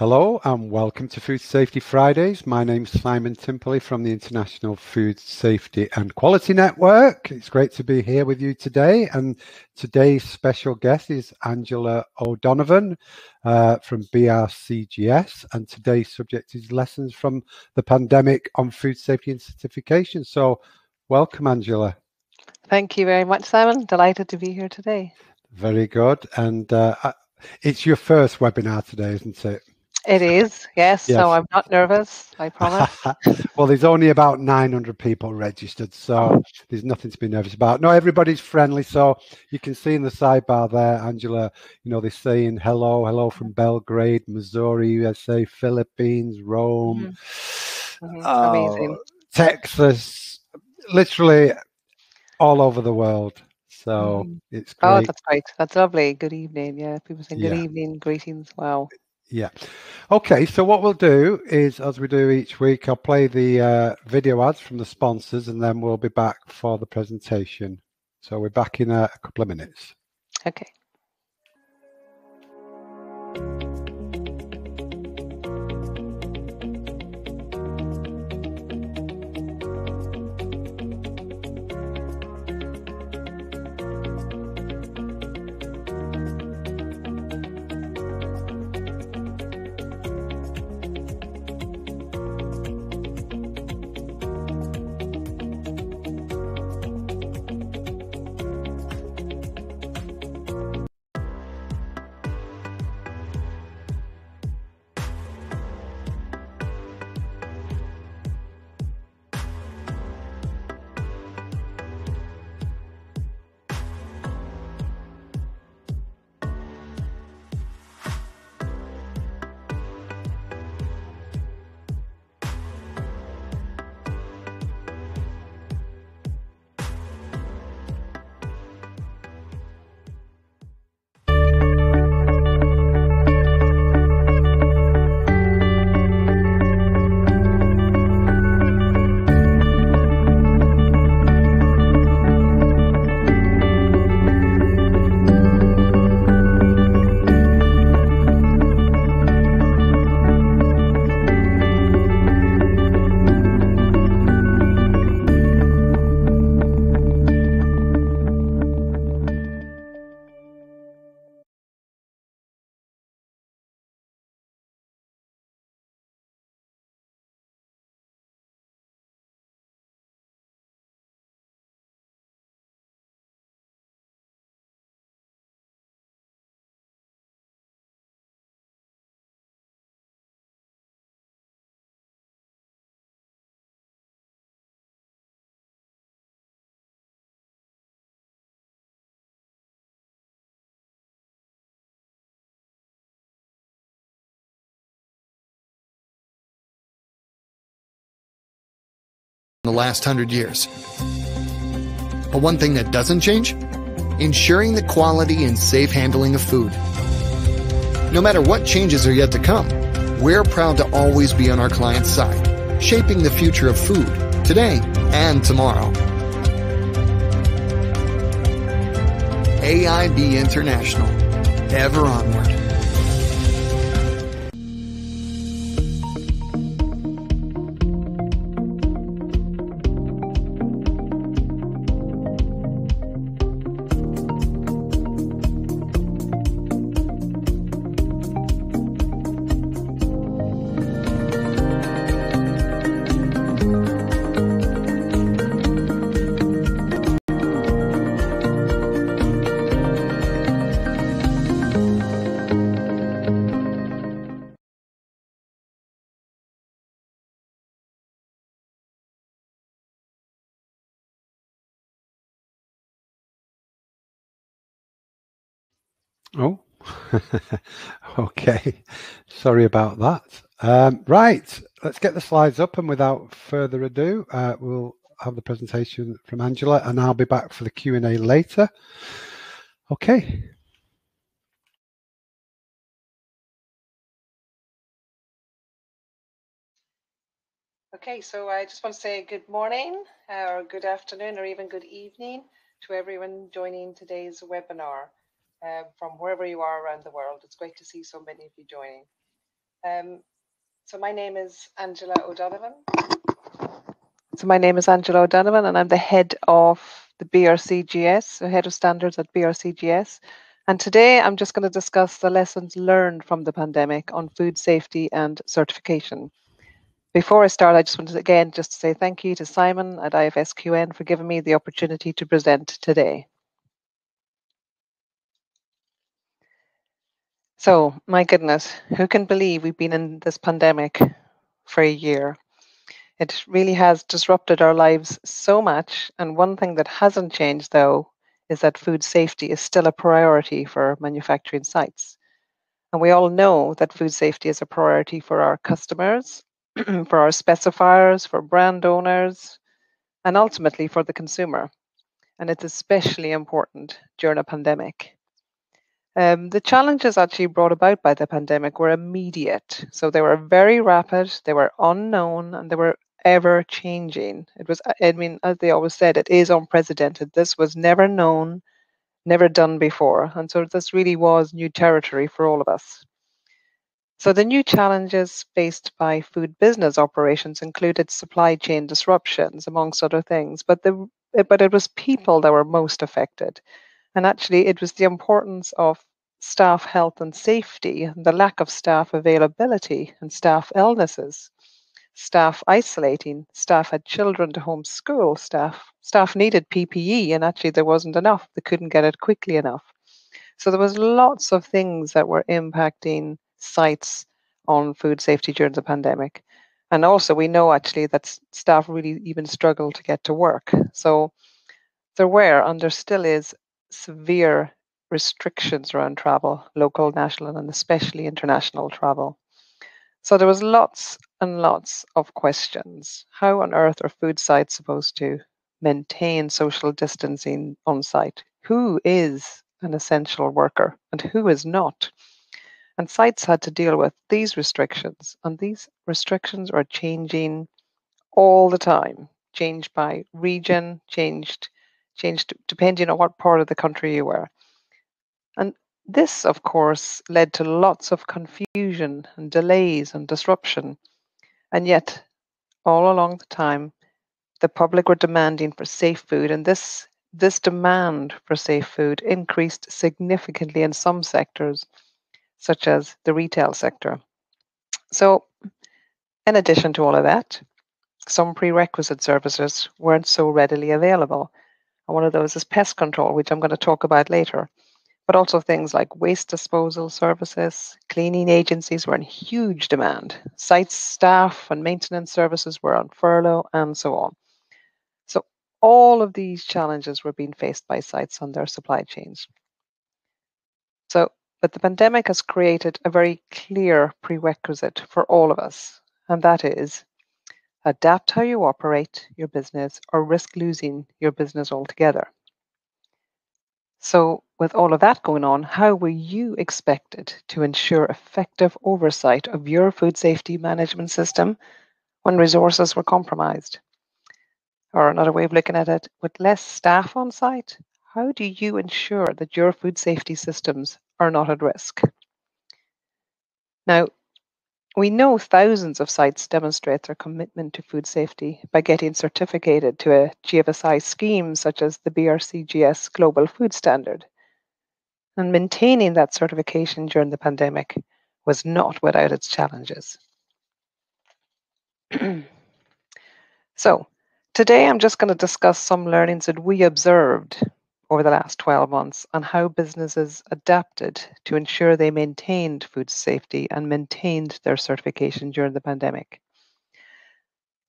Hello and welcome to Food Safety Fridays. My name's Simon Timperley from the International Food Safety and Quality Network. It's great to be here with you today. And today's special guest is Angela O'Donovan uh, from BRCGS. And today's subject is lessons from the pandemic on food safety and certification. So, welcome, Angela. Thank you very much, Simon. Delighted to be here today. Very good. And uh, it's your first webinar today, isn't it? It is, yes. yes. So I'm not nervous, I promise. well, there's only about 900 people registered, so there's nothing to be nervous about. No, everybody's friendly. So you can see in the sidebar there, Angela, you know, they're saying hello, hello from Belgrade, Missouri, USA, Philippines, Rome, mm-hmm. Mm-hmm. Amazing. Texas, literally all over the world. So mm. it's oh, great. Oh, that's great. That's lovely. Good evening. Yeah, people saying good yeah. evening, greetings. Wow. Yeah. Okay. So what we'll do is, as we do each week, I'll play the uh, video ads from the sponsors, and then we'll be back for the presentation. So we're back in a, a couple of minutes. Okay. The last hundred years. But one thing that doesn't change? Ensuring the quality and safe handling of food. No matter what changes are yet to come, we're proud to always be on our client's side, shaping the future of food today and tomorrow. AIB International, ever onward. Oh, okay. Sorry about that. Um, right, let's get the slides up, and without further ado, uh, we'll have the presentation from Angela, and I'll be back for the Q and A later. Okay. Okay, so I just want to say good morning, or good afternoon, or even good evening to everyone joining today's webinar um, from wherever you are around the world. It's great to see so many of you joining. Um, so my name is Angela O'Donovan. So my name is Angela O'Donovan, and I'm the head of the BRCGS, the head of standards at BRCGS. And today I'm just going to discuss the lessons learned from the pandemic on food safety and certification. Before I start, I just wanted to, again just to say thank you to Simon at IFSQN for giving me the opportunity to present today. So, my goodness, who can believe we've been in this pandemic for a year? It really has disrupted our lives so much. And one thing that hasn't changed, though, is that food safety is still a priority for manufacturing sites. And we all know that food safety is a priority for our customers, for our specifiers, for brand owners, and ultimately for the consumer. And it's especially important during a pandemic. Um, the challenges actually brought about by the pandemic were immediate. So they were very rapid, they were unknown, and they were ever changing. It was, I mean, as they always said, it is unprecedented. This was never known, never done before. And so this really was new territory for all of us. So the new challenges faced by food business operations included supply chain disruptions, amongst other things. But the but it was people that were most affected. And actually, it was the importance of staff health and safety, and the lack of staff availability and staff illnesses staff isolating, staff had children to homeschool, staff staff needed PPE and actually there wasn't enough. They couldn't get it quickly enough. So there was lots of things that were impacting sites on food safety during the pandemic. And also we know actually that staff really even struggled to get to work. So there were and there still is severe restrictions around travel, local, national, and especially international travel. So there was lots and lots of questions. How on earth are food sites supposed to maintain social distancing on site? Who is an essential worker and who is not? And sites had to deal with these restrictions, and these restrictions are changing all the time, changed by region, changed, changed depending on what part of the country you were. And this, of course, led to lots of confusion and delays and disruption. And yet, all along the time, the public were demanding for safe food, and this this demand for safe food increased significantly in some sectors, such as the retail sector. So, in addition to all of that, some prerequisite services weren't so readily available. And one of those is pest control, which I'm going to talk about later but also things like waste disposal services. Cleaning agencies were in huge demand. Site staff and maintenance services were on furlough, and so on. So, all of these challenges were being faced by sites on their supply chains. So, but the pandemic has created a very clear prerequisite for all of us, and that is adapt how you operate your business or risk losing your business altogether. So, with all of that going on, how were you expected to ensure effective oversight of your food safety management system when resources were compromised? Or another way of looking at it, with less staff on site, how do you ensure that your food safety systems are not at risk? Now, we know thousands of sites demonstrate their commitment to food safety by getting certificated to a GFSI scheme such as the BRCGS Global Food Standard. And maintaining that certification during the pandemic was not without its challenges. so, today I'm just going to discuss some learnings that we observed over the last 12 months on how businesses adapted to ensure they maintained food safety and maintained their certification during the pandemic.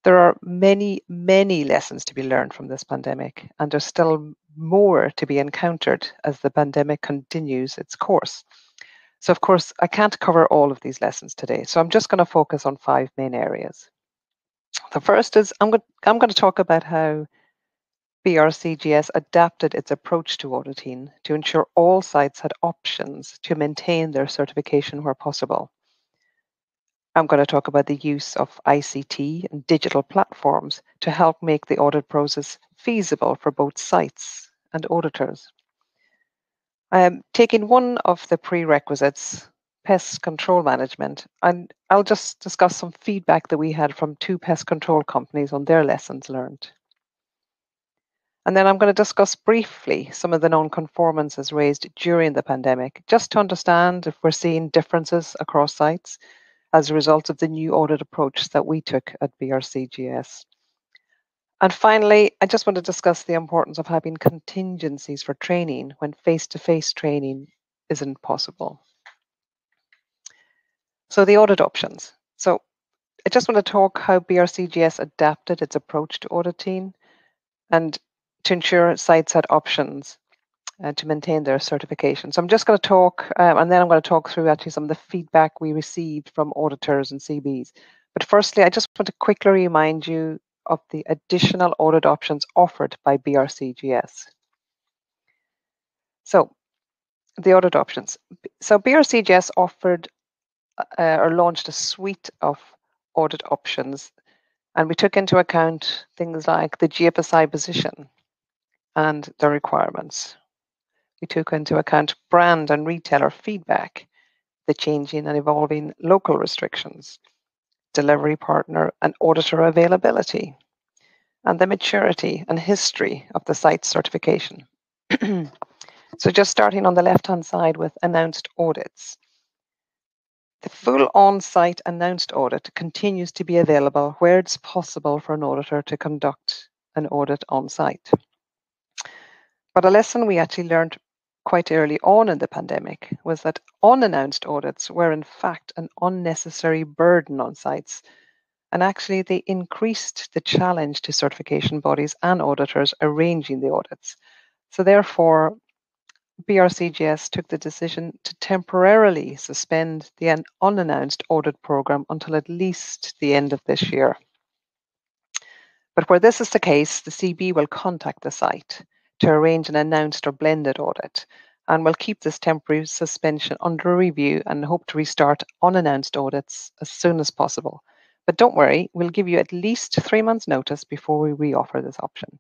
There are many, many lessons to be learned from this pandemic, and there's still more to be encountered as the pandemic continues its course. So, of course, I can't cover all of these lessons today, so I'm just going to focus on five main areas. The first is I'm going, I'm going to talk about how BRCGS adapted its approach to auditing to ensure all sites had options to maintain their certification where possible. I'm going to talk about the use of ICT and digital platforms to help make the audit process feasible for both sites and auditors. Um, taking one of the prerequisites pest control management, and I'll just discuss some feedback that we had from two pest control companies on their lessons learned. And then I'm going to discuss briefly some of the non-conformances raised during the pandemic, just to understand if we're seeing differences across sites as a result of the new audit approach that we took at BRCGS. And finally, I just want to discuss the importance of having contingencies for training when face-to-face training isn't possible. So the audit options. So I just want to talk how BRCGS adapted its approach to auditing and to ensure sites had options uh, to maintain their certification. So I'm just going to talk, um, and then I'm going to talk through actually some of the feedback we received from auditors and CBs. But firstly, I just want to quickly remind you of the additional audit options offered by BRCGS. So the audit options. So BRCGS offered uh, or launched a suite of audit options and we took into account things like the GFSI position, and the requirements. We took into account brand and retailer feedback, the changing and evolving local restrictions, delivery partner and auditor availability, and the maturity and history of the site certification. so just starting on the left-hand side with announced audits. The full on-site announced audit continues to be available where it's possible for an auditor to conduct an audit on-site. But a lesson we actually learned quite early on in the pandemic was that unannounced audits were in fact an unnecessary burden on sites. And actually, they increased the challenge to certification bodies and auditors arranging the audits. So, therefore, BRCGS took the decision to temporarily suspend the unannounced audit program until at least the end of this year. But where this is the case, the CB will contact the site to arrange an announced or blended audit. And we'll keep this temporary suspension under review and hope to restart unannounced audits as soon as possible. But don't worry, we'll give you at least three months' notice before we reoffer this option.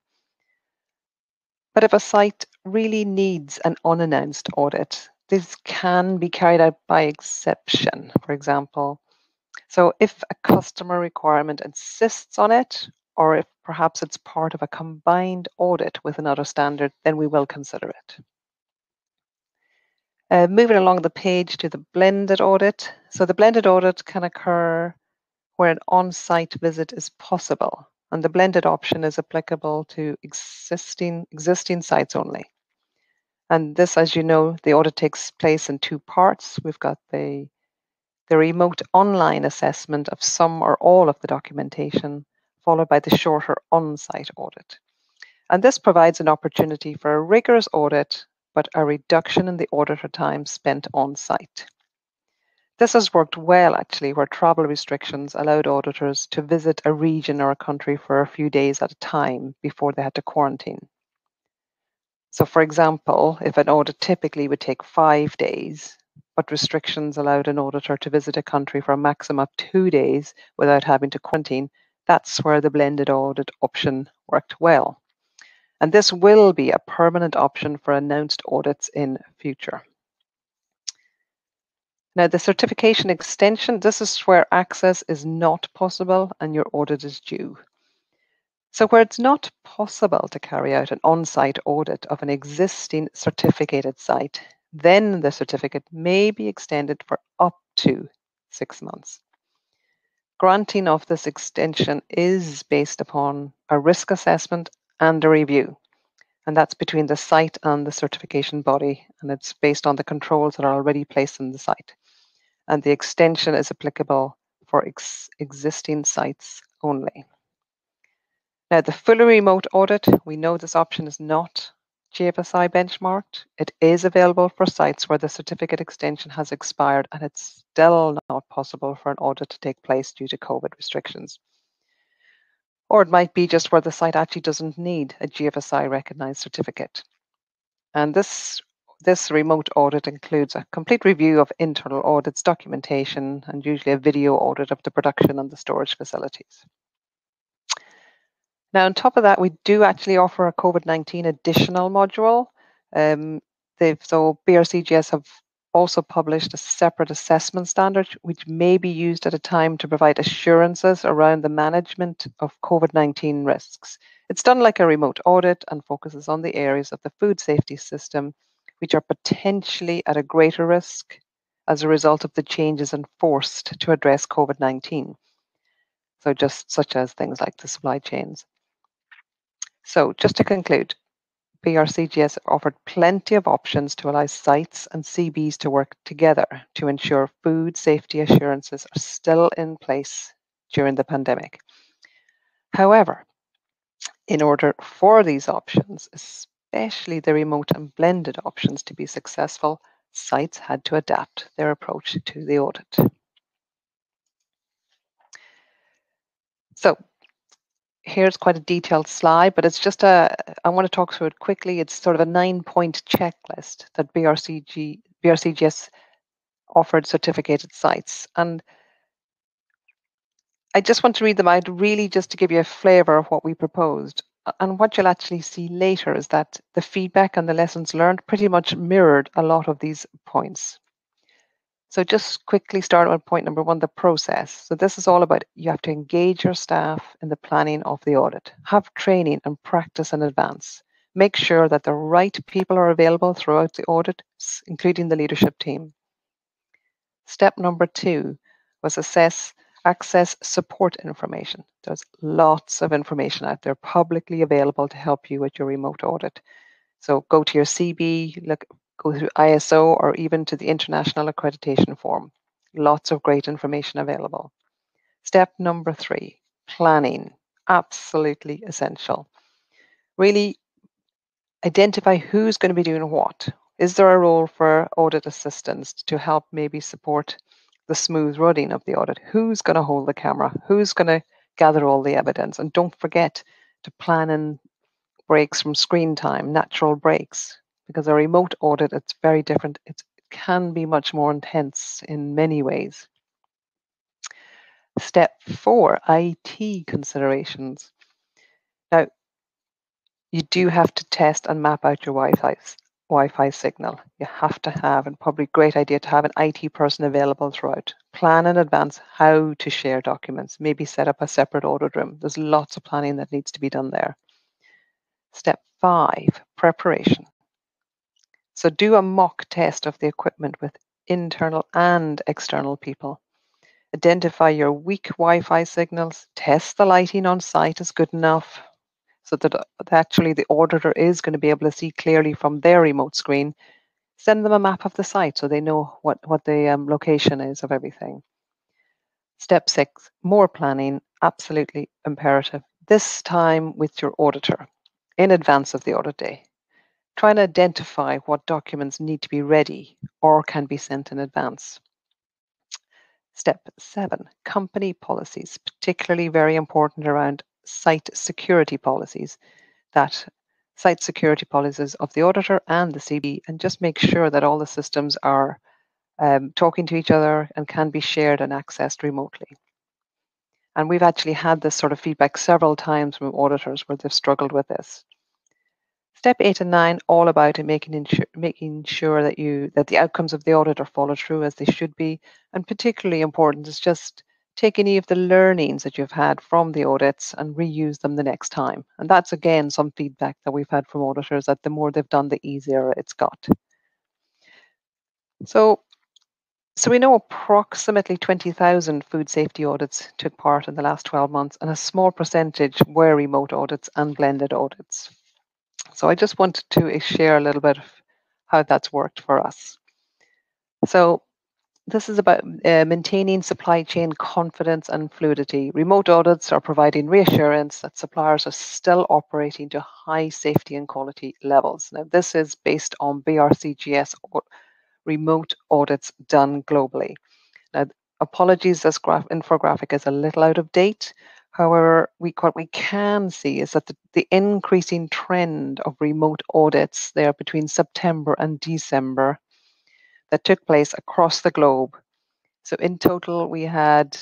But if a site really needs an unannounced audit, this can be carried out by exception, for example. So if a customer requirement insists on it, or if perhaps it's part of a combined audit with another standard, then we will consider it. Uh, moving along the page to the blended audit. So the blended audit can occur where an on-site visit is possible, and the blended option is applicable to existing, existing sites only. And this, as you know, the audit takes place in two parts. We've got the, the remote online assessment of some or all of the documentation, followed by the shorter on-site audit. And this provides an opportunity for a rigorous audit, but a reduction in the auditor time spent on site. This has worked well actually, where travel restrictions allowed auditors to visit a region or a country for a few days at a time before they had to quarantine. So, for example, if an audit typically would take five days, but restrictions allowed an auditor to visit a country for a maximum of two days without having to quarantine, that's where the blended audit option worked well. And this will be a permanent option for announced audits in future. Now, the certification extension, this is where access is not possible and your audit is due. So, where it's not possible to carry out an on site audit of an existing certificated site, then the certificate may be extended for up to six months. Granting of this extension is based upon a risk assessment and a review. And that's between the site and the certification body. And it's based on the controls that are already placed in the site. And the extension is applicable for ex existing sites only. Now, the fully remote audit, we know this option is not GFSI benchmarked. It is available for sites where the certificate extension has expired and it's still not possible for an audit to take place due to COVID restrictions. Or it might be just where the site actually doesn't need a GFSI recognized certificate. And this, this remote audit includes a complete review of internal audits, documentation, and usually a video audit of the production and the storage facilities. Now, on top of that, we do actually offer a COVID 19 additional module. Um, so BRCGS have also published a separate assessment standard, which may be used at a time to provide assurances around the management of COVID 19 risks. It's done like a remote audit and focuses on the areas of the food safety system which are potentially at a greater risk as a result of the changes enforced to address COVID 19. So, just such as things like the supply chains. So, just to conclude, BRCGS offered plenty of options to allow sites and CBs to work together to ensure food safety assurances are still in place during the pandemic. However, in order for these options, especially the remote and blended options, to be successful, sites had to adapt their approach to the audit. So here's quite a detailed slide, but it's just a, I want to talk through it quickly. It's sort of a nine point checklist that BRCG, BRCGS offered certificated sites. And I just want to read them out really just to give you a flavor of what we proposed. And what you'll actually see later is that the feedback and the lessons learned pretty much mirrored a lot of these points. So just quickly start on point number one, the process. So this is all about you have to engage your staff in the planning of the audit, have training and practice in advance. Make sure that the right people are available throughout the audit, including the leadership team. Step number two was assess access support information. There's lots of information out there publicly available to help you with your remote audit. So go to your CB, look go through ISO or even to the International Accreditation Forum. Lots of great information available. Step number three planning. Absolutely essential. Really identify who's going to be doing what. Is there a role for audit assistants to help maybe support the smooth running of the audit? Who's going to hold the camera? Who's going to gather all the evidence? And don't forget to plan in breaks from screen time, natural breaks because a remote audit it's very different. It can be much more intense in many ways. Step four IT considerations. Now you do have to test and map out your wi-fi wi-fi signal. You have to have and probably great idea to have an IT person available throughout. Plan in advance how to share documents. Maybe set up a separate audit room. There's lots of planning that needs to be done there. Step five preparation so do a mock test of the equipment with internal and external people. Identify your weak Wi-Fi signals. Test the lighting on site is good enough so that uh, actually the auditor is going to be able to see clearly from their remote screen. Send them a map of the site so they know what, what the um, location is of everything. Step six, more planning, absolutely imperative. This time with your auditor in advance of the audit day. Try and identify what documents need to be ready or can be sent in advance. Step seven, company policies, particularly very important around site security policies, that site security policies of the auditor and the CB, and just make sure that all the systems are um, talking to each other and can be shared and accessed remotely. And we've actually had this sort of feedback several times from auditors where they've struggled with this. Step eight and nine, all about making, insure, making sure that you that the outcomes of the audit are followed through as they should be, and particularly important is just take any of the learnings that you've had from the audits and reuse them the next time. And that's again some feedback that we've had from auditors that the more they've done, the easier it's got. So, so we know approximately 20,000 food safety audits took part in the last 12 months, and a small percentage were remote audits and blended audits. So I just wanted to share a little bit of how that's worked for us. So this is about uh, maintaining supply chain confidence and fluidity. Remote audits are providing reassurance that suppliers are still operating to high safety and quality levels. Now, this is based on BRCGS remote audits done globally. Now, apologies, this graph infographic is a little out of date. However, we, what we can see is that the, the increasing trend of remote audits there between September and December that took place across the globe. So in total, we had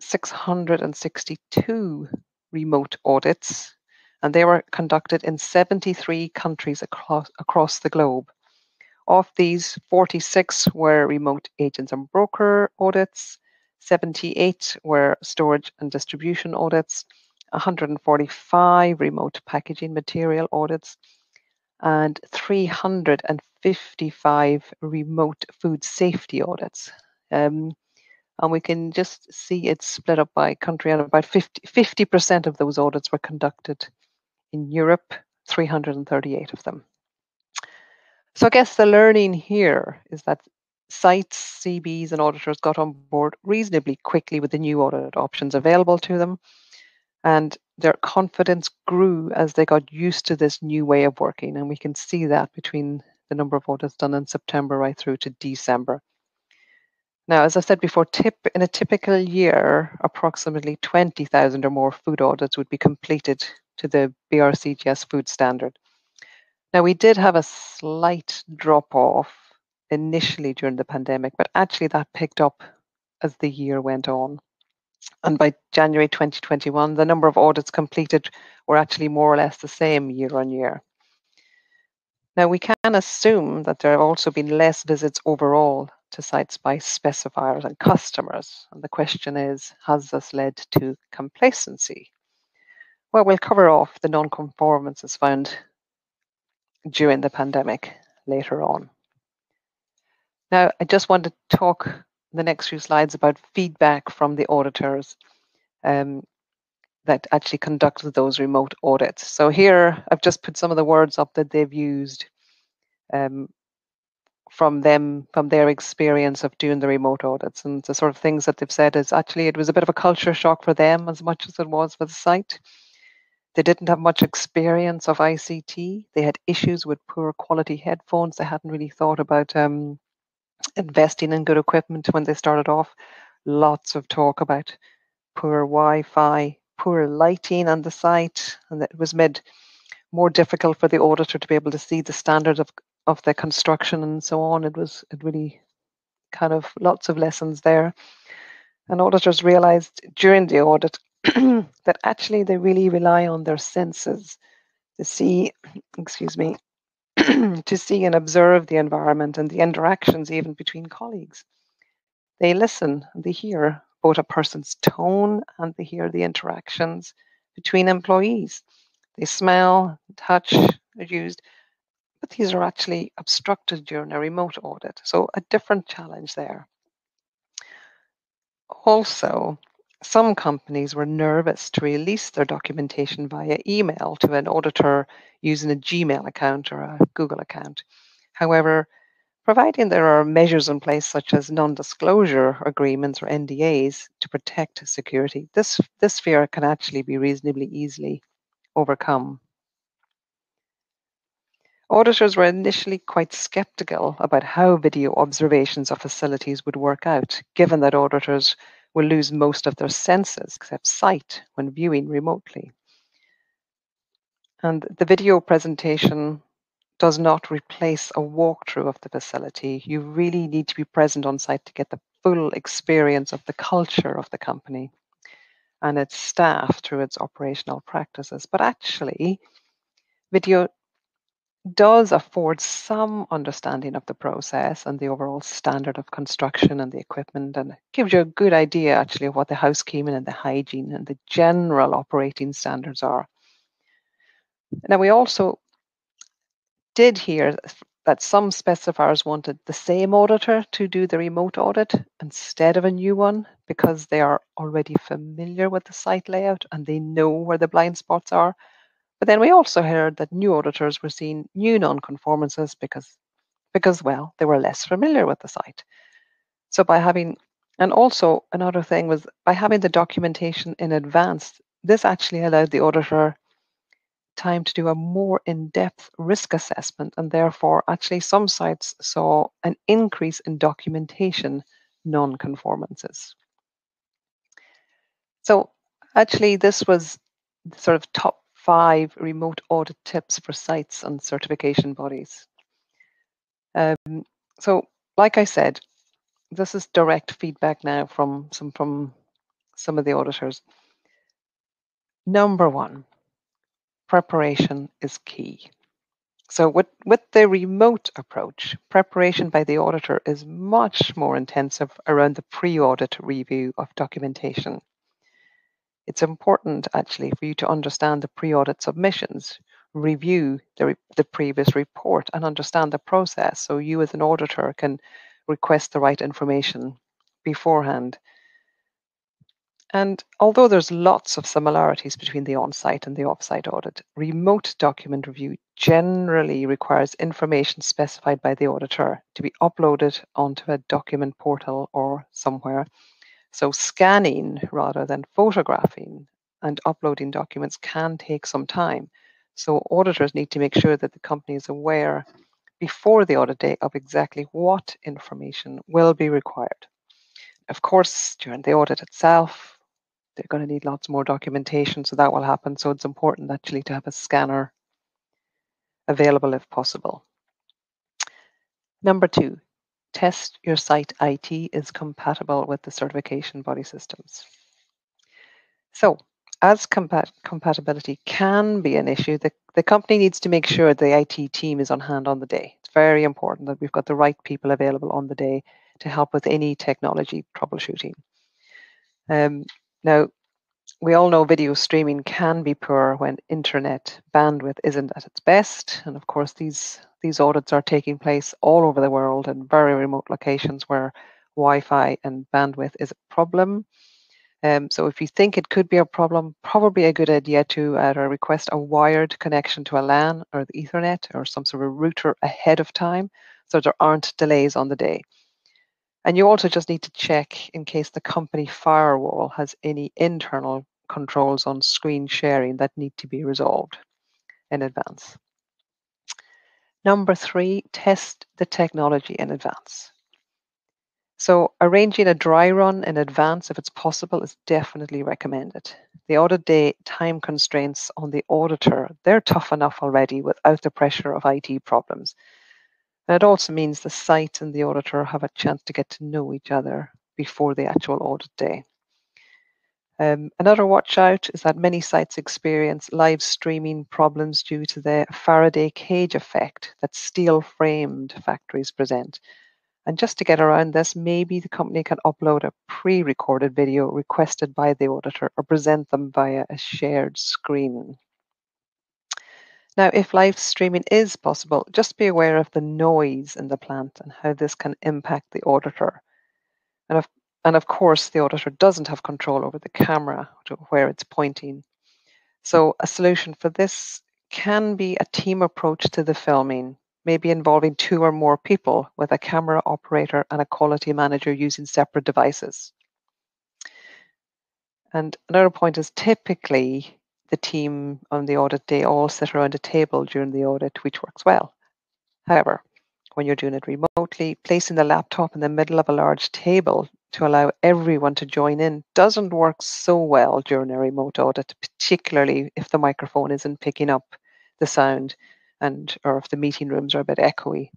662 remote audits, and they were conducted in 73 countries across, across the globe. Of these, 46 were remote agents and broker audits, 78 were storage and distribution audits, 145 remote packaging material audits, and 355 remote food safety audits. Um, and we can just see it split up by country, and about 50, percent of those audits were conducted in Europe, 338 of them. So I guess the learning here is that sites, CBs, and auditors got on board reasonably quickly with the new audit options available to them, and their confidence grew as they got used to this new way of working. And we can see that between the number of audits done in September right through to December. Now, as I said before, tip, in a typical year, approximately 20,000 or more food audits would be completed to the BRCGS food standard. Now, we did have a slight drop off initially during the pandemic, but actually that picked up as the year went on. And by January 2021, the number of audits completed were actually more or less the same year on year. Now, we can assume that there have also been less visits overall to sites by specifiers and customers. And the question is, has this led to complacency? Well, we'll cover off the non-conformances found during the pandemic later on. Now, I just want to talk the next few slides about feedback from the auditors um, that actually conducted those remote audits. So here I've just put some of the words up that they've used um, from them, from their experience of doing the remote audits. And the sort of things that they've said is actually it was a bit of a culture shock for them as much as it was for the site. They didn't have much experience of ICT. They had issues with poor quality headphones. They hadn't really thought about um, investing in good equipment when they started off. Lots of talk about poor Wi Fi, poor lighting on the site, and it was made more difficult for the auditor to be able to see the standard of of the construction and so on. It was it really kind of lots of lessons there. And auditors realized during the audit that actually they really rely on their senses to see, excuse me, to see and observe the environment and the interactions even between colleagues. They listen they hear both a person's tone and they hear the interactions between employees. They smell, touch, are used but these are actually obstructed during a remote audit. So a different challenge there. Also, some companies were nervous to release their documentation via email to an auditor using a Gmail account or a Google account. However, providing there are measures in place such as non-disclosure agreements or NDAs to protect security, this, this fear can actually be reasonably easily overcome. Auditors were initially quite skeptical about how video observations of facilities would work out, given that auditors will lose most of their senses except sight when viewing remotely. And the video presentation does not replace a walkthrough of the facility. You really need to be present on site to get the full experience of the culture of the company and its staff through its operational practices. But actually, video does afford some understanding of the process and the overall standard of construction and the equipment and gives you a good idea actually of what the housekeeping and the hygiene and the general operating standards are. Now we also did hear that some specifiers wanted the same auditor to do the remote audit instead of a new one because they are already familiar with the site layout and they know where the blind spots are but then we also heard that new auditors were seeing new non-conformances because, because well, they were less familiar with the site. So by having, and also another thing was by having the documentation in advance, this actually allowed the auditor time to do a more in-depth risk assessment and therefore actually some sites saw an increase in documentation non-conformances. So actually this was sort of top five remote audit tips for sites and certification bodies. Um, so, like I said, this is direct feedback now from some from some of the auditors. Number one, preparation is key. So with, with the remote approach, preparation by the auditor is much more intensive around the pre-audit review of documentation. It's important actually for you to understand the pre-audit submissions, review the, the previous report and understand the process so you as an auditor can request the right information beforehand. And although there's lots of similarities between the on-site and the off-site audit, remote document review generally requires information specified by the auditor to be uploaded onto a document portal or somewhere. So scanning rather than photographing and uploading documents can take some time. So auditors need to make sure that the company is aware before the audit day of exactly what information will be required. Of course, during the audit itself, they're going to need lots more documentation, so that will happen. So it's important actually to have a scanner available if possible. Number two, test your site IT is compatible with the certification body systems. So as compat compatibility can be an issue, the, the company needs to make sure the IT team is on hand on the day. It's very important that we've got the right people available on the day to help with any technology troubleshooting. Um, now, we all know video streaming can be poor when internet bandwidth isn't at its best. And of course, these, these audits are taking place all over the world in very remote locations where Wi Fi and bandwidth is a problem. Um, so if you think it could be a problem, probably a good idea to either request a wired connection to a LAN or the Ethernet or some sort of router ahead of time so there aren't delays on the day. And you also just need to check in case the company firewall has any internal controls on screen sharing that need to be resolved in advance. Number three, test the technology in advance. So arranging a dry run in advance, if it's possible, is definitely recommended. The audit day time constraints on the auditor, they're tough enough already without the pressure of IT problems. And it also means the site and the auditor have a chance to get to know each other before the actual audit day. Um, another watch out is that many sites experience live streaming problems due to the Faraday cage effect that steel framed factories present. And just to get around this, maybe the company can upload a pre recorded video requested by the auditor or present them via a shared screen. Now, if live streaming is possible, just be aware of the noise in the plant and how this can impact the auditor. And of, and of course, the auditor doesn't have control over the camera where it's pointing. So, a solution for this can be a team approach to the filming maybe involving two or more people with a camera operator and a quality manager using separate devices. And another point is typically the team on the audit day all sit around a table during the audit, which works well. However, when you're doing it remotely, placing the laptop in the middle of a large table to allow everyone to join in doesn't work so well during a remote audit, particularly if the microphone isn't picking up the sound and or if the meeting rooms are a bit echoey.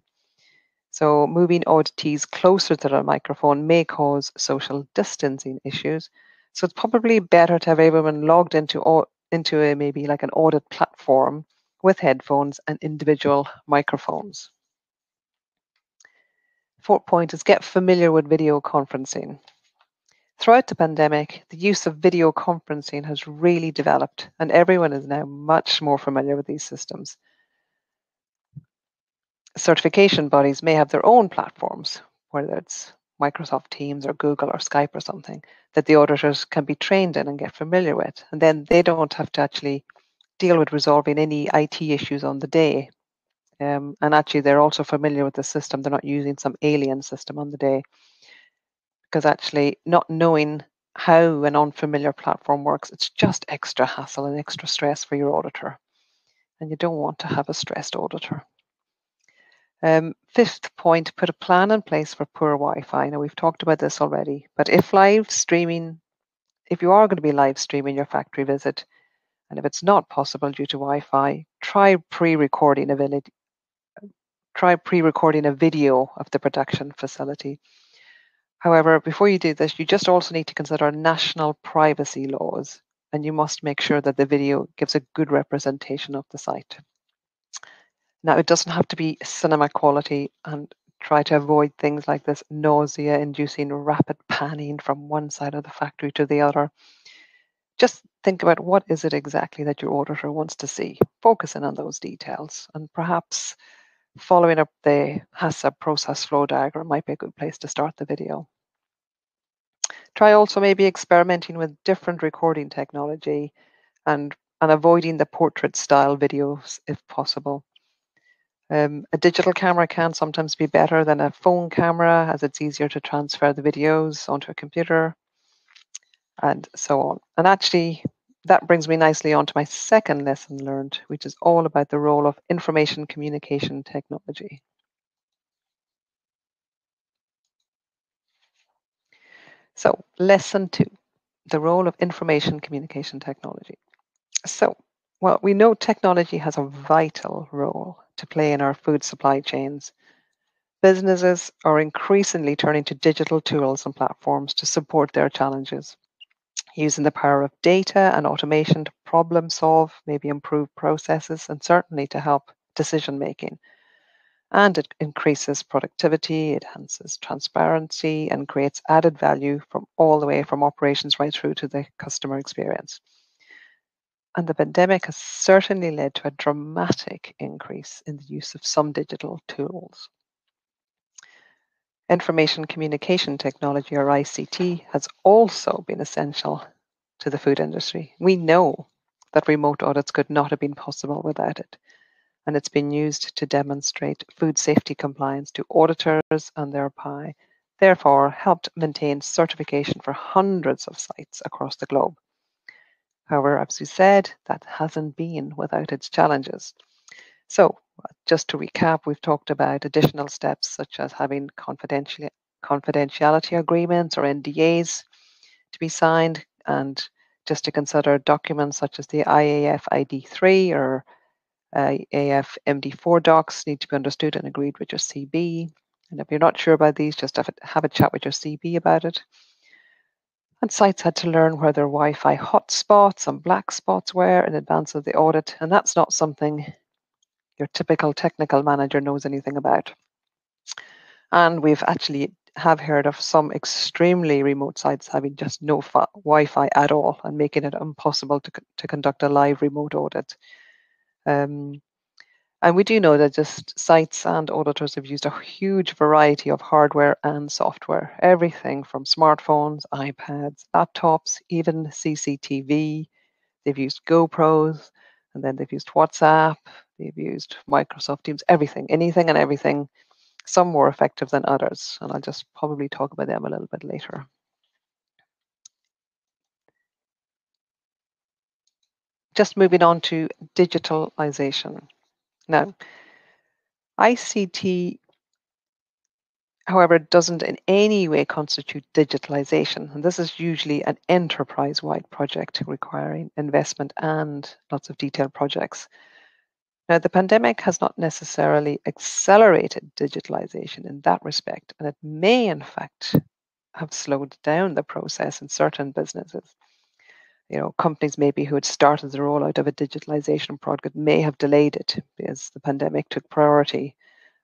So moving auditees closer to the microphone may cause social distancing issues. So it's probably better to have everyone logged into into a maybe like an audit platform with headphones and individual microphones. Fourth point is get familiar with video conferencing. Throughout the pandemic, the use of video conferencing has really developed, and everyone is now much more familiar with these systems certification bodies may have their own platforms, whether it's Microsoft Teams or Google or Skype or something, that the auditors can be trained in and get familiar with. And then they don't have to actually deal with resolving any IT issues on the day. Um, and actually, they're also familiar with the system. They're not using some alien system on the day. Because actually, not knowing how an unfamiliar platform works, it's just extra hassle and extra stress for your auditor. And you don't want to have a stressed auditor. Um, fifth point, put a plan in place for poor Wi-Fi. Now we've talked about this already, but if live streaming, if you are going to be live streaming your factory visit, and if it's not possible due to Wi-Fi, try pre-recording a video, try pre-recording a video of the production facility. However, before you do this, you just also need to consider national privacy laws, and you must make sure that the video gives a good representation of the site. Now, it doesn't have to be cinema quality and try to avoid things like this nausea inducing rapid panning from one side of the factory to the other. Just think about what is it exactly that your auditor wants to see. Focus in on those details and perhaps following up the HACCP process flow diagram might be a good place to start the video. Try also maybe experimenting with different recording technology and, and avoiding the portrait style videos if possible. Um, a digital camera can sometimes be better than a phone camera as it's easier to transfer the videos onto a computer and so on. And actually, that brings me nicely on to my second lesson learned, which is all about the role of information communication technology. So, lesson two the role of information communication technology. So, well, we know technology has a vital role to play in our food supply chains. Businesses are increasingly turning to digital tools and platforms to support their challenges, using the power of data and automation to problem solve, maybe improve processes, and certainly to help decision making. And it increases productivity, it enhances transparency, and creates added value from all the way from operations right through to the customer experience. And the pandemic has certainly led to a dramatic increase in the use of some digital tools. Information communication technology, or ICT, has also been essential to the food industry. We know that remote audits could not have been possible without it, and it's been used to demonstrate food safety compliance to auditors and thereby, therefore, helped maintain certification for hundreds of sites across the globe. However, as we said, that hasn't been without its challenges. So, just to recap, we've talked about additional steps such as having confidentiality agreements or NDAs to be signed, and just to consider documents such as the IAF ID3 or uh, AF MD4 docs need to be understood and agreed with your CB. And if you're not sure about these, just have a, have a chat with your CB about it. And sites had to learn where their Wi Fi hotspots and black spots were in advance of the audit. And that's not something your typical technical manager knows anything about. And we've actually have heard of some extremely remote sites having just no Wi-Fi at all and making it impossible to, to conduct a live remote audit. Um, and we do know that just sites and auditors have used a huge variety of hardware and software, everything from smartphones, iPads, laptops, even CCTV. They've used GoPros, and then they've used WhatsApp, they've used Microsoft Teams, everything, anything and everything, some more effective than others. And I'll just probably talk about them a little bit later. Just moving on to digitalization. Now, ICT, however, doesn't in any way constitute digitalization. And this is usually an enterprise wide project requiring investment and lots of detailed projects. Now, the pandemic has not necessarily accelerated digitalization in that respect, and it may, in fact, have slowed down the process in certain businesses you know, companies maybe who had started the rollout of a digitalization project may have delayed it because the pandemic took priority.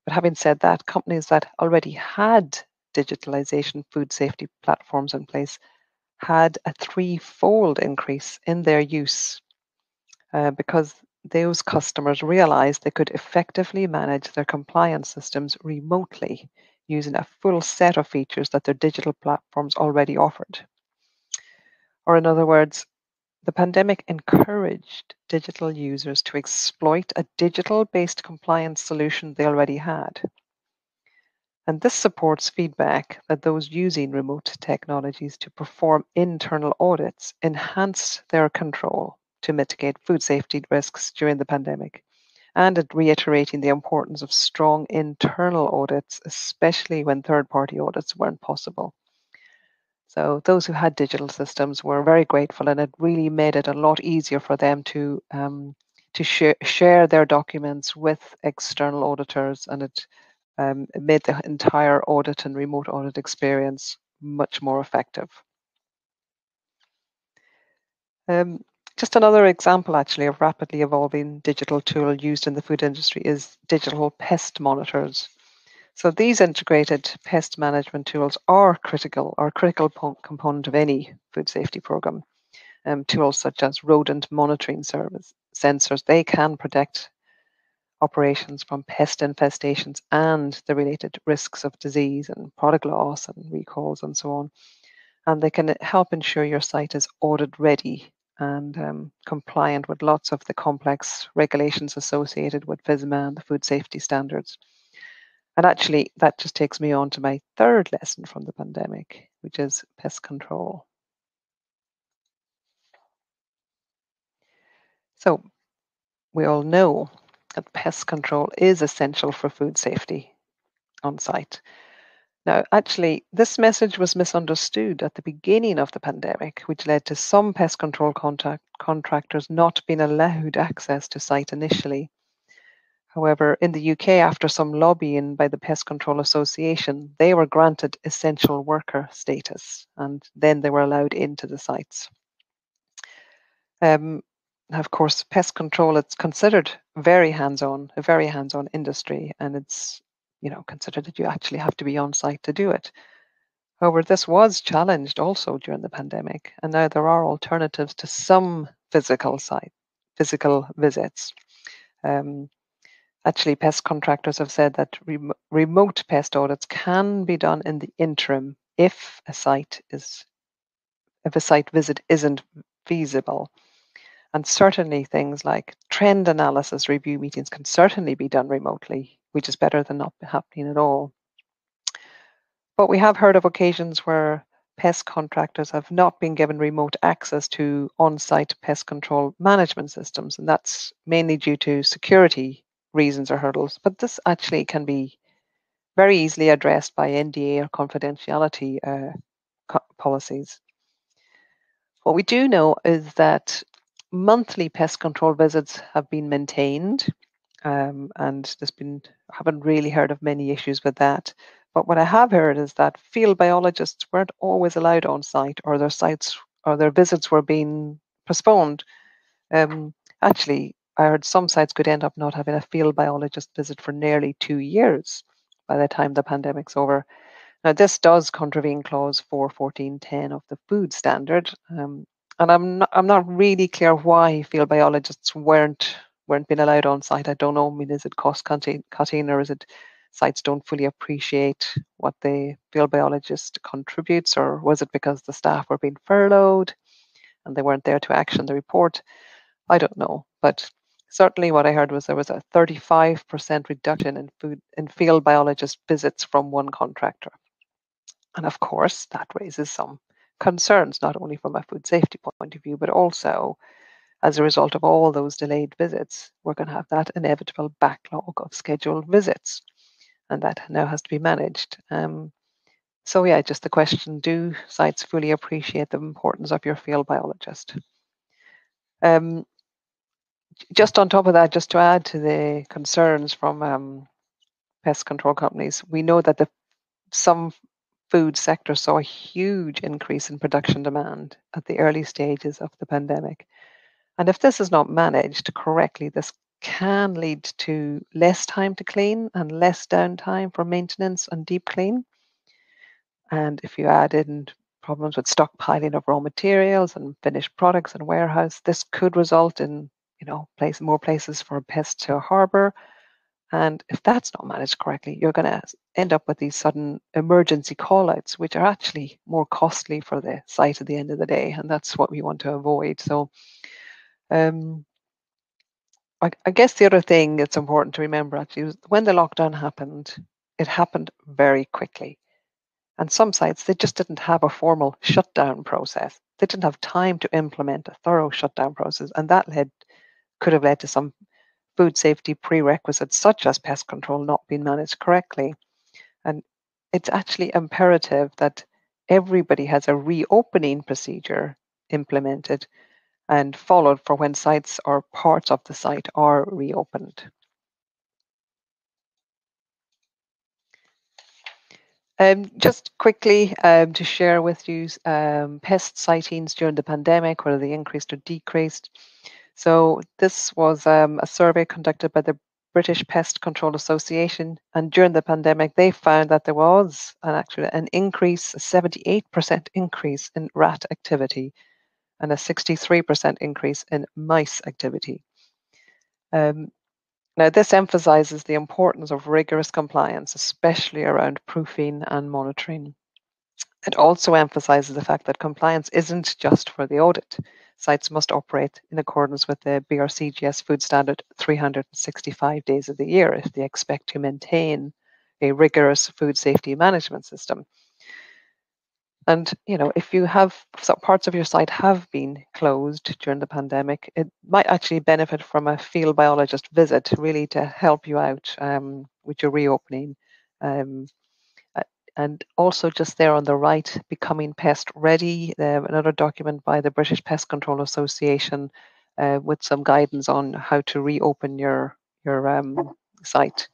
But having said that, companies that already had digitalization food safety platforms in place had a threefold increase in their use uh, because those customers realized they could effectively manage their compliance systems remotely using a full set of features that their digital platforms already offered. Or, in other words, the pandemic encouraged digital users to exploit a digital-based compliance solution they already had. And this supports feedback that those using remote technologies to perform internal audits enhanced their control to mitigate food safety risks during the pandemic, and at reiterating the importance of strong internal audits, especially when third party audits weren't possible. So those who had digital systems were very grateful, and it really made it a lot easier for them to um, to share share their documents with external auditors, and it, um, made the entire audit and remote audit experience much more effective. Um, just another example, actually, of rapidly evolving digital tool used in the food industry is digital pest monitors. So these integrated pest management tools are critical, are critical component of any food safety program. Um, tools such as rodent monitoring service sensors, they can protect operations from pest infestations and the related risks of disease and product loss and recalls and so on. And they can help ensure your site is audit ready and um, compliant with lots of the complex regulations associated with FSMA and the food safety standards. And actually, that just takes me on to my third lesson from the pandemic, which is pest control. So, we all know that pest control is essential for food safety on site. Now, actually, this message was misunderstood at the beginning of the pandemic, which led to some pest control contractors not being allowed access to site initially. However, in the UK, after some lobbying by the Pest Control Association, they were granted essential worker status and then they were allowed into the sites. Um, of course, pest control, it's considered very hands-on, a very hands-on industry, and it's you know, consider that you actually have to be on site to do it. However, this was challenged also during the pandemic, and now there are alternatives to some physical site, physical visits. Um, actually, pest contractors have said that rem remote pest audits can be done in the interim if a site is if a site visit isn't feasible. And certainly things like trend analysis review meetings can certainly be done remotely which is better than not happening at all. But we have heard of occasions where pest contractors have not been given remote access to on site pest control management systems, and that's mainly due to security reasons or hurdles. But this actually can be very easily addressed by NDA or confidentiality uh, co policies. What we do know is that monthly pest control visits have been maintained um, and there's been haven't really heard of many issues with that. But what I have heard is that field biologists weren't always allowed on site, or their sites or their visits were being postponed. Um, actually, I heard some sites could end up not having a field biologist visit for nearly two years by the time the pandemic's over. Now, this does contravene clause 414.10 of the food standard, um, and I'm not, I'm not really clear why field biologists weren't weren't being allowed on site. I don't know. I mean, is it cost cutting or is it sites don't fully appreciate what the field biologist contributes, or was it because the staff were being furloughed and they weren't there to action the report? I don't know, but certainly what I heard was there was a 35% reduction in food in field biologist visits from one contractor. And of course, that raises some concerns, not only from a food safety point of view, but also as a result of all those delayed visits, we're going to have that inevitable backlog of scheduled visits. And that now has to be managed. Um, so, yeah, just the question do sites fully appreciate the importance of your field biologist? Um, just on top of that, just to add to the concerns from um, pest control companies, we know that the some food sectors saw a huge increase in production demand at the early stages of the pandemic. And if this is not managed correctly, this can lead to less time to clean and less downtime for maintenance and deep clean. And if you add in problems with stockpiling of raw materials and finished products in warehouse, this could result in, you know, place more places for pests to harbor. And if that's not managed correctly, you're going to end up with these sudden emergency callouts, which are actually more costly for the site at the end of the day. And that's what we want to avoid. So um, I, I guess the other thing that's important to remember actually is when the lockdown happened, it happened very quickly. And some sites, they just didn't have a formal shutdown process. They didn't have time to implement a thorough shutdown process. And that led could have led to some food safety prerequisites, such as pest control, not being managed correctly. And it's actually imperative that everybody has a reopening procedure implemented and followed for when sites or parts of the site are reopened. Um, just quickly um, to share with you um, pest sightings during the pandemic, whether they increased or decreased. So this was um, a survey conducted by the British Pest Control Association, and during the pandemic, they found that there was an actually an increase, a 78% increase in rat activity, and a 63% increase in mice activity. Um, now, this emphasizes the importance of rigorous compliance, especially around proofing and monitoring. It also emphasizes the fact that compliance isn't just for the audit. Sites must operate in accordance with the BRCGS food standard 365 days of the year if they expect to maintain a rigorous food safety management system. And you know, if you have parts of your site have been closed during the pandemic, it might actually benefit from a field biologist visit, really to help you out um, with your reopening. Um, and also just there on the right, becoming pest ready, uh, another document by the British Pest Control Association uh, with some guidance on how to reopen your your um, site.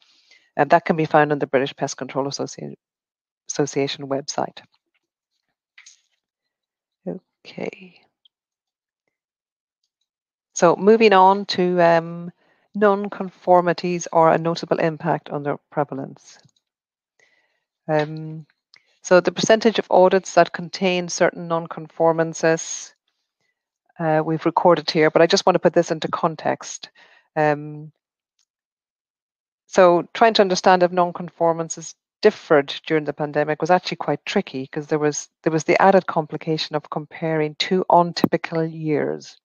And that can be found on the British Pest Control Association website. Okay. So moving on to um, non-conformities or a notable impact on their prevalence. Um, so the percentage of audits that contain certain non-conformances uh, we've recorded here, but I just want to put this into context. Um, so trying to understand if non-conformances differed during the pandemic was actually quite tricky because there was there was the added complication of comparing two untypical years.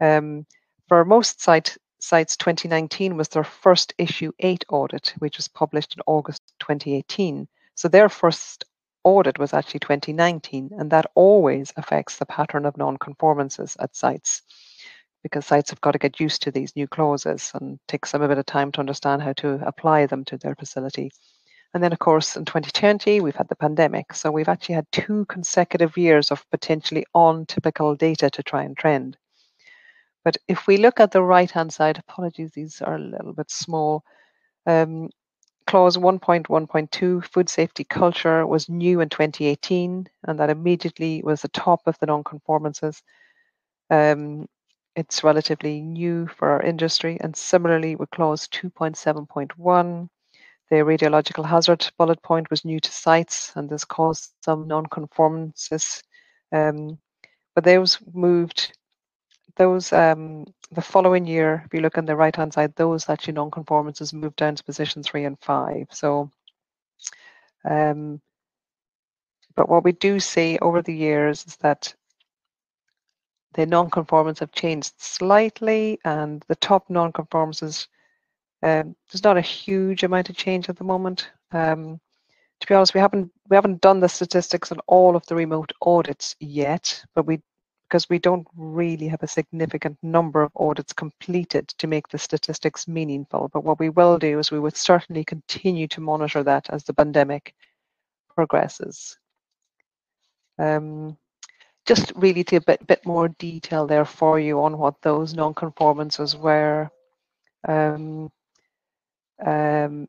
Um, for most site, sites, 2019 was their first issue eight audit, which was published in August 2018. So their first audit was actually 2019, and that always affects the pattern of non-conformances at sites because sites have got to get used to these new clauses and take some a bit of time to understand how to apply them to their facility. And then, of course, in 2020, we've had the pandemic. So we've actually had two consecutive years of potentially untypical data to try and trend. But if we look at the right hand side, apologies, these are a little bit small. Um, clause 1.1.2, food safety culture, was new in 2018, and that immediately was the top of the non-conformances. Um, it's relatively new for our industry, and similarly with clause 2.7.1, the radiological hazard bullet point was new to sites, and this caused some non-conformances. Um, but those moved, those um, the following year, if you look on the right-hand side, those actually non-conformances moved down to position three and five. So, um, but what we do see over the years is that the non-conformance have changed slightly, and the top non-conformances um, there's not a huge amount of change at the moment. Um, to be honest, we haven't we haven't done the statistics on all of the remote audits yet, but we because we don't really have a significant number of audits completed to make the statistics meaningful. But what we will do is we would certainly continue to monitor that as the pandemic progresses. Um, just really to a bit, bit more detail there for you on what those non-conformances were. Um, um,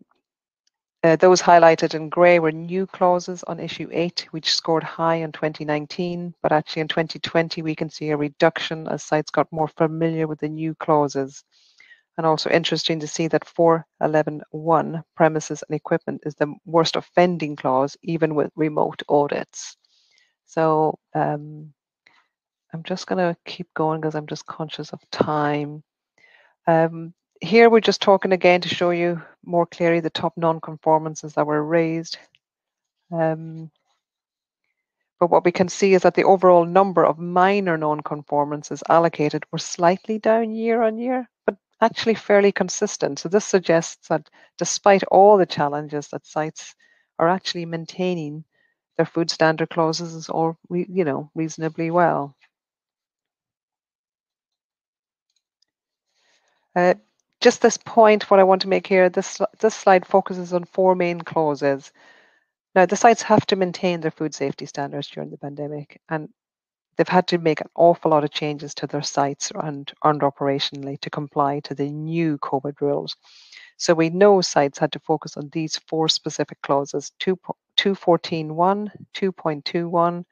uh, those highlighted in grey were new clauses on issue 8, which scored high in 2019, but actually in 2020 we can see a reduction as sites got more familiar with the new clauses. And also interesting to see that 411.1 premises and equipment is the worst offending clause, even with remote audits. So um, I'm just going to keep going because I'm just conscious of time. Um, here we're just talking again to show you more clearly the top non-conformances that were raised. Um, but what we can see is that the overall number of minor non-conformances allocated were slightly down year on year, but actually fairly consistent. So this suggests that despite all the challenges that sites are actually maintaining their food standard clauses or you know reasonably well. Uh, just this point, what I want to make here, this, this slide focuses on four main clauses. Now, the sites have to maintain their food safety standards during the pandemic, and they've had to make an awful lot of changes to their sites and, and operationally to comply to the new COVID rules. So we know sites had to focus on these four specific clauses 214.1, 2.21,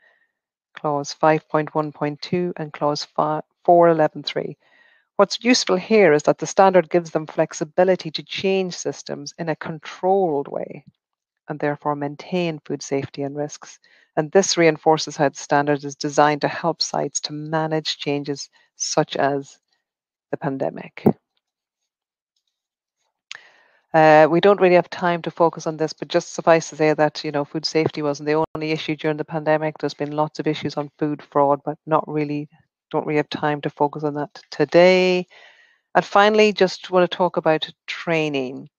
clause 5.1.2, and clause 411.3. What's useful here is that the standard gives them flexibility to change systems in a controlled way and therefore maintain food safety and risks. And this reinforces how the standard is designed to help sites to manage changes such as the pandemic. Uh, we don't really have time to focus on this, but just suffice to say that you know food safety wasn't the only issue during the pandemic. There's been lots of issues on food fraud, but not really. Don't really have time to focus on that today. And finally, just want to talk about training.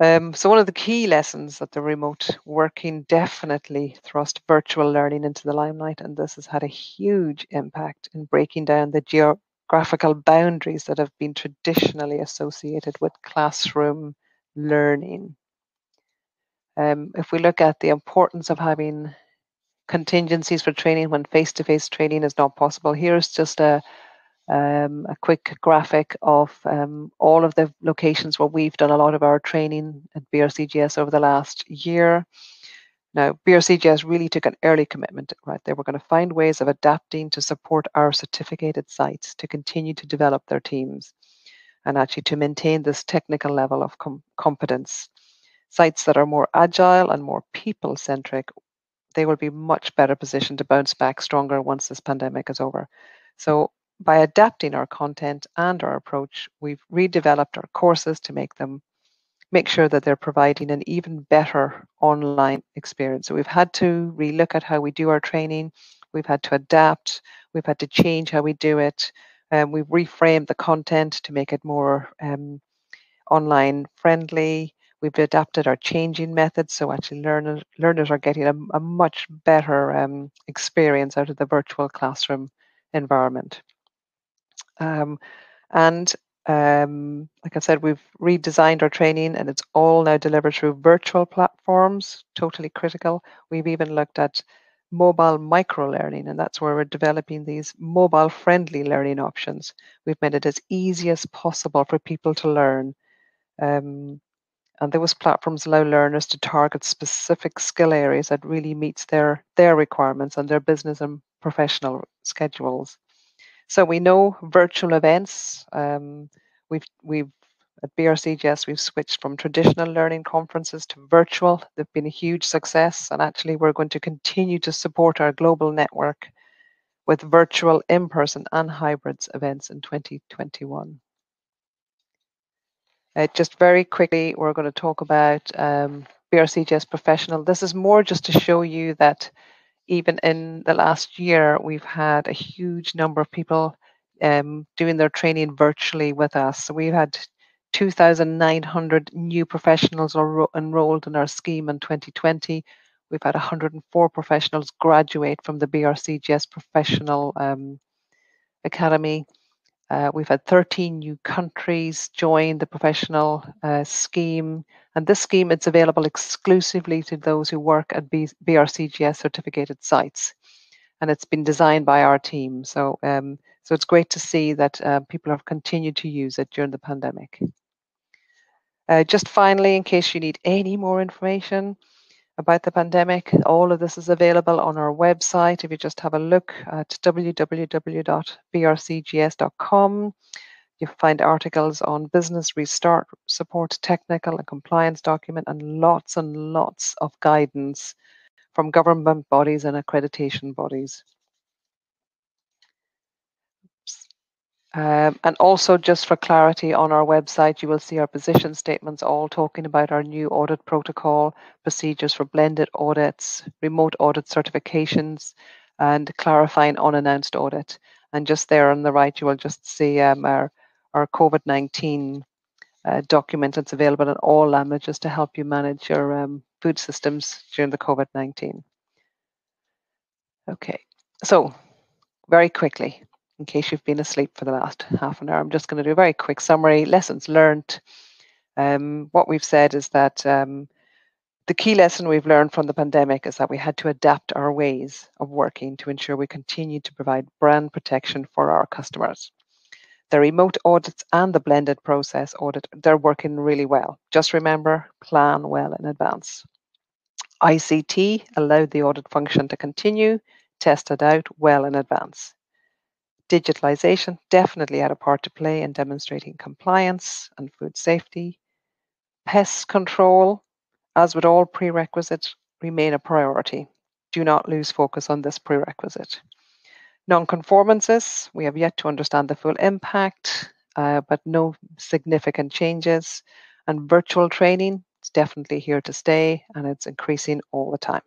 Um, so one of the key lessons that the remote working definitely thrust virtual learning into the limelight, and this has had a huge impact in breaking down the geographical boundaries that have been traditionally associated with classroom learning. Um, if we look at the importance of having contingencies for training when face-to-face training is not possible, here's just a um, a quick graphic of um, all of the locations where we've done a lot of our training at BRCGS over the last year. Now, BRCGS really took an early commitment, right? They were going to find ways of adapting to support our certificated sites to continue to develop their teams and actually to maintain this technical level of com competence. Sites that are more agile and more people centric, they will be much better positioned to bounce back stronger once this pandemic is over. So by adapting our content and our approach, we've redeveloped our courses to make them make sure that they're providing an even better online experience. So we've had to relook at how we do our training. We've had to adapt. We've had to change how we do it. Um, we've reframed the content to make it more um, online friendly. We've adapted our changing methods, so actually learners learners are getting a, a much better um, experience out of the virtual classroom environment. Um, and um, like I said, we've redesigned our training and it's all now delivered through virtual platforms, totally critical. We've even looked at mobile micro learning, and that's where we're developing these mobile friendly learning options. We've made it as easy as possible for people to learn. Um, and those platforms allow learners to target specific skill areas that really meets their their requirements and their business and professional schedules. So we know virtual events. Um, we've we've at BRCGS we've switched from traditional learning conferences to virtual. They've been a huge success, and actually we're going to continue to support our global network with virtual, in-person, and hybrids events in 2021. Uh, just very quickly, we're going to talk about um, BRCGS Professional. This is more just to show you that even in the last year, we've had a huge number of people um, doing their training virtually with us. So we've had 2,900 new professionals enrolled in our scheme in 2020. We've had 104 professionals graduate from the BRCGS Professional um, Academy. Uh, we've had 13 new countries join the professional uh, scheme. And this scheme, it's available exclusively to those who work at B- BRCGS certificated sites. And it's been designed by our team. So, um, so it's great to see that uh, people have continued to use it during the pandemic. Uh, just finally, in case you need any more information, about the pandemic. All of this is available on our website. If you just have a look at www.brcgs.com, you'll find articles on business restart support, technical and compliance document, and lots and lots of guidance from government bodies and accreditation bodies. Um, and also, just for clarity, on our website, you will see our position statements all talking about our new audit protocol, procedures for blended audits, remote audit certifications, and clarifying unannounced audit. And just there on the right, you will just see um, our, our COVID 19 uh, document that's available in all languages to help you manage your um, food systems during the COVID 19. Okay, so very quickly, in case you've been asleep for the last half an hour. I'm just going to do a very quick summary. Lessons learned. Um, what we've said is that um, the key lesson we've learned from the pandemic is that we had to adapt our ways of working to ensure we continue to provide brand protection for our customers. The remote audits and the blended process audit, they're working really well. Just remember, plan well in advance. ICT allowed the audit function to continue, tested out well in advance. Digitalization definitely had a part to play in demonstrating compliance and food safety. Pest control, as with all prerequisites, remain a priority. Do not lose focus on this prerequisite. Non-conformances, we have yet to understand the full impact, uh, but no significant changes. And virtual training is definitely here to stay and it's increasing all the time.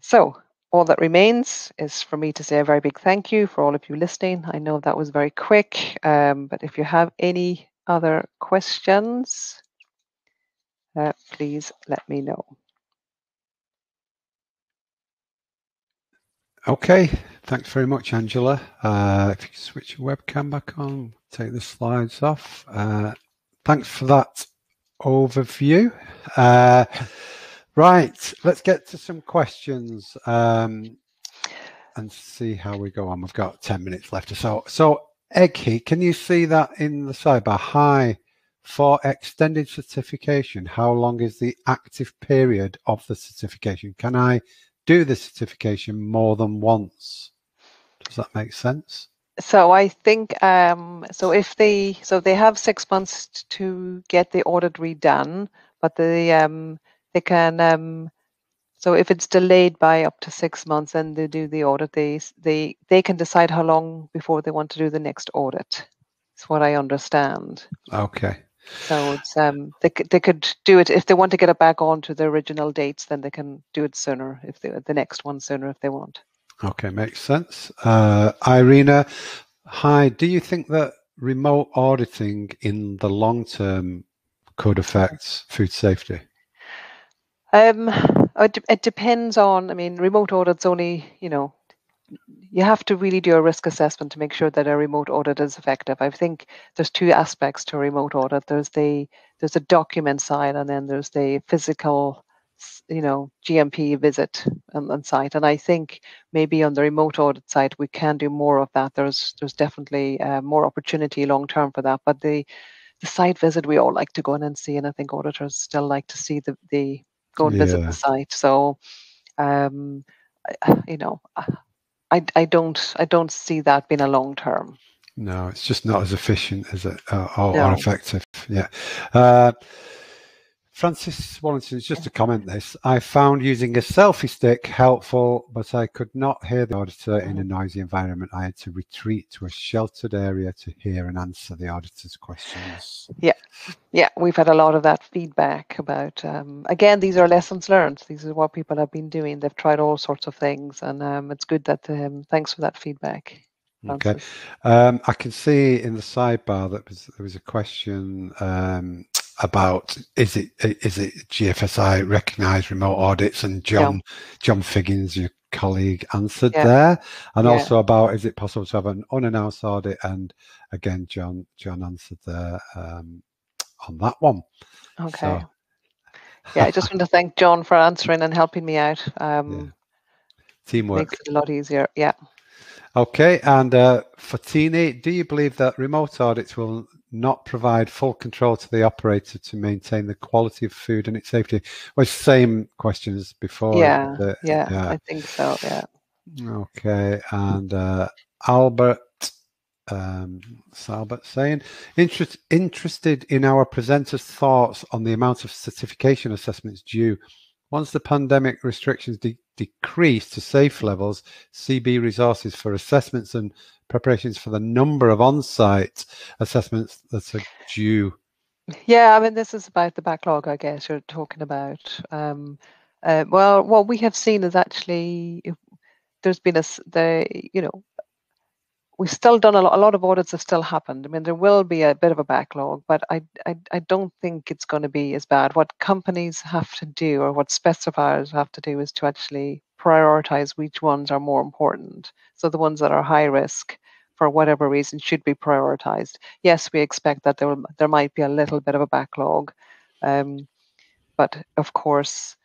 So all that remains is for me to say a very big thank you for all of you listening. I know that was very quick, um, but if you have any other questions, uh, please let me know. Okay, thanks very much, Angela. Uh, if you switch your webcam back on, take the slides off. Uh, thanks for that overview. Right, let's get to some questions um, and see how we go on. We've got 10 minutes left or so. So, Eggy, can you see that in the sidebar? Hi, for extended certification, how long is the active period of the certification? Can I do the certification more than once. Does that make sense? So I think um, so. If they so they have six months to get the audit redone, but the um, they can um, so if it's delayed by up to six months and they do the audit, they they they can decide how long before they want to do the next audit. it's what I understand. Okay. So it's um they could they could do it if they want to get it back on to the original dates, then they can do it sooner if they the next one sooner if they want. Okay, makes sense. Uh, Irina, hi. Do you think that remote auditing in the long term could affect food safety? Um, it, it depends on. I mean, remote audits only you know you have to really do a risk assessment to make sure that a remote audit is effective. I think there's two aspects to a remote audit. There's the there's a document side, and then there's the physical, you know, GMP visit on, on site. And I think maybe on the remote audit side, we can do more of that. There's there's definitely uh, more opportunity long term for that. But the the site visit, we all like to go in and see, and I think auditors still like to see the the go and visit the site. So, um, you know. I, I don't I don't see that being a long term. No, it's just not as efficient as it uh, or, no. or, effective. Yeah. Uh, Francis Wallington, just to comment this, I found using a selfie stick helpful, but I could not hear the auditor in a noisy environment. I had to retreat to a sheltered area to hear and answer the auditor's questions. Yeah, yeah, we've had a lot of that feedback about. Um, again, these are lessons learned. These are what people have been doing. They've tried all sorts of things, and um, it's good that. Um, thanks for that feedback. Okay, um, I can see in the sidebar that was, there was a question um, about is it is it GFSI recognised remote audits and John yeah. John Figgins, your colleague, answered yeah. there, and yeah. also about is it possible to have an unannounced audit? And again, John John answered there um, on that one. Okay. So. yeah, I just want to thank John for answering and helping me out. Um, Teamwork makes it a lot easier. Yeah. Okay, and uh, Fatini, do you believe that remote audits will not provide full control to the operator to maintain the quality of food and its safety? Well, same question as before. Yeah, the, yeah, yeah, I think so. Yeah. Okay, and uh, Albert, um, Albert saying, Interest, interested in our presenters' thoughts on the amount of certification assessments due once the pandemic restrictions de- decrease to safe levels. CB resources for assessments and preparations for the number of on-site assessments that are due? Yeah, I mean, this is about the backlog, I guess you're talking about. Um, uh, well, what we have seen is actually there's been a the you know we've still done a lot, a lot of audits have still happened. I mean, there will be a bit of a backlog, but I, I, I don't think it's going to be as bad. What companies have to do or what specifiers have to do is to actually prioritize which ones are more important. So the ones that are high risk for whatever reason should be prioritized. Yes, we expect that there will, there might be a little bit of a backlog, um, but of course,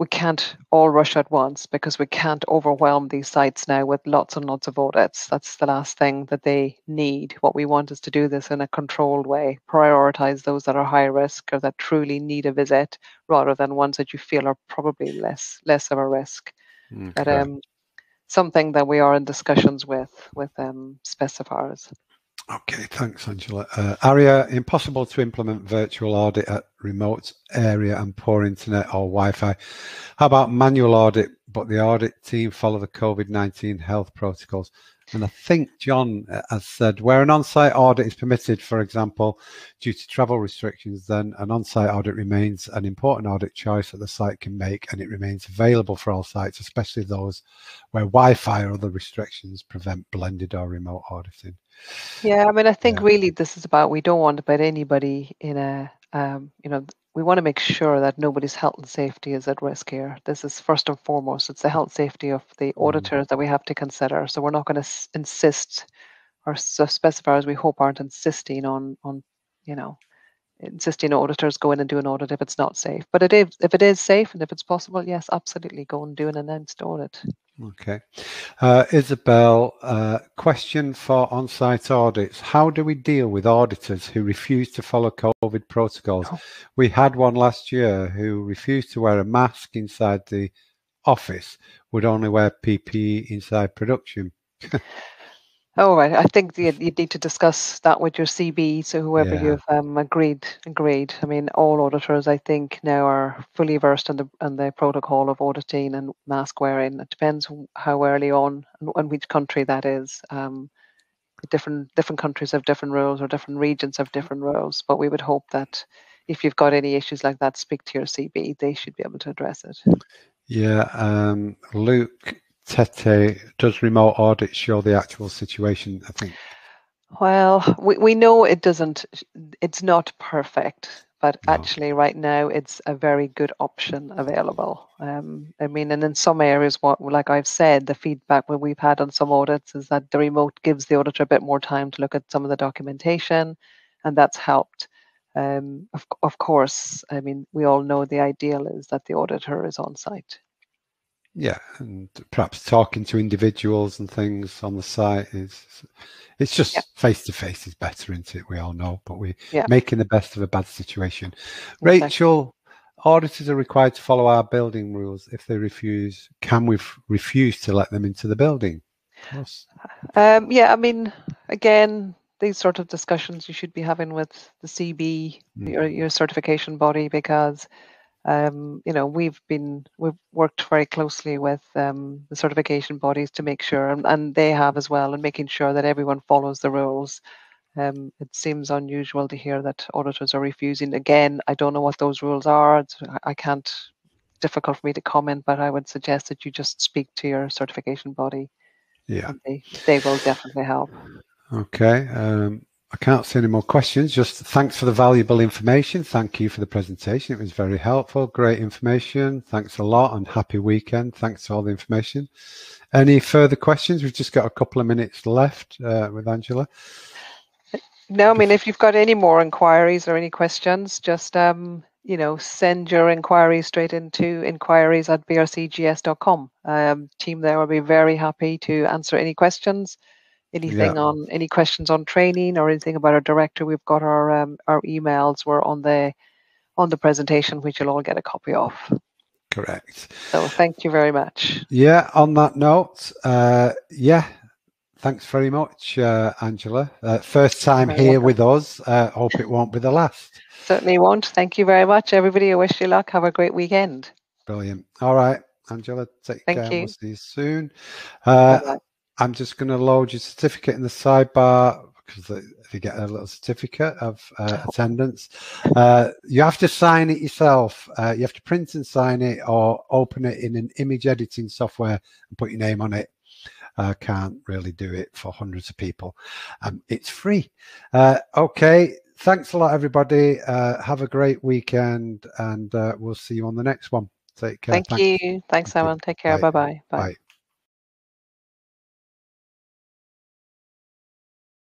we can't all rush at once because we can't overwhelm these sites now with lots and lots of audits. That's the last thing that they need. What we want is to do this in a controlled way, prioritize those that are high risk or that truly need a visit rather than ones that you feel are probably less less of a risk. Okay. But um, something that we are in discussions with with um, specifiers. Okay, thanks, Angela. Uh, Aria, impossible to implement virtual audit at remote area and poor internet or Wi-Fi. How about manual audit, but the audit team follow the COVID-19 health protocols? And I think John uh, has said where an on-site audit is permitted, for example, due to travel restrictions, then an on-site audit remains an important audit choice that the site can make, and it remains available for all sites, especially those where Wi-Fi or other restrictions prevent blended or remote auditing. Yeah, I mean, I think yeah. really this is about we don't want to put anybody in a, um, you know, we want to make sure that nobody's health and safety is at risk here. This is first and foremost, it's the health safety of the mm. auditors mm. that we have to consider. So we're not going to s- insist or specify as we hope aren't insisting on, on, you know, insisting auditors go in and do an audit if it's not safe. But it is, if it is safe and if it's possible, yes, absolutely go and do an announced audit. Okay. Uh, Isabel, uh, question for on site audits. How do we deal with auditors who refuse to follow COVID protocols? Oh. We had one last year who refused to wear a mask inside the office, would only wear PPE inside production. Oh, right. I think you, you need to discuss that with your CB. So whoever yeah. you've um, agreed, agreed. I mean, all auditors, I think, now are fully versed in the in the protocol of auditing and mask wearing. It depends how early on and, and which country that is. Um, different different countries have different rules, or different regions have different rules. But we would hope that if you've got any issues like that, speak to your CB. They should be able to address it. Yeah, um, Luke Tete, does remote audit show the actual situation? I think. Well, we, we know it doesn't, it's not perfect, but no. actually, right now, it's a very good option available. Um, I mean, and in some areas, what like I've said, the feedback that we've had on some audits is that the remote gives the auditor a bit more time to look at some of the documentation, and that's helped. Um, of, of course, I mean, we all know the ideal is that the auditor is on site. Yeah, and perhaps talking to individuals and things on the site is it's just face to face is better, isn't it? We all know, but we're yeah. making the best of a bad situation. Rachel, auditors are required to follow our building rules. If they refuse, can we f- refuse to let them into the building? Yes. Um, yeah, I mean, again, these sort of discussions you should be having with the CB, mm. your, your certification body, because um, you know, we've been we've worked very closely with um, the certification bodies to make sure, and, and they have as well, and making sure that everyone follows the rules. Um, it seems unusual to hear that auditors are refusing. Again, I don't know what those rules are. It's, I can't. Difficult for me to comment, but I would suggest that you just speak to your certification body. Yeah, they, they will definitely help. Okay. Um, I can't see any more questions. Just thanks for the valuable information. Thank you for the presentation. It was very helpful. Great information. Thanks a lot and happy weekend. Thanks for all the information. Any further questions? We've just got a couple of minutes left uh, with Angela. No, I mean, if you've got any more inquiries or any questions, just um, you know, send your inquiries straight into inquiries at brcgs.com. Um, team there will be very happy to answer any questions anything yeah. on any questions on training or anything about our director, we've got our um, our emails were on the on the presentation, which you'll all get a copy of. Correct. So thank you very much. Yeah. On that note, uh, yeah. Thanks very much, uh, Angela. Uh, first time here welcome. with us. Uh, hope it won't be the last. Certainly won't. Thank you very much, everybody. I wish you luck. Have a great weekend. Brilliant. All right, Angela. Take Thank care. You. We'll see you soon. Uh, I'm just going to load your certificate in the sidebar because you get a little certificate of uh, attendance. Uh, you have to sign it yourself. Uh, you have to print and sign it or open it in an image editing software and put your name on it. I can't really do it for hundreds of people. Um, it's free. Uh, okay. Thanks a lot, everybody. Uh, have a great weekend and uh, we'll see you on the next one. Take care. Thank, Thank you. Thanks, Simon. Take care. Bye-bye. Bye. Bye.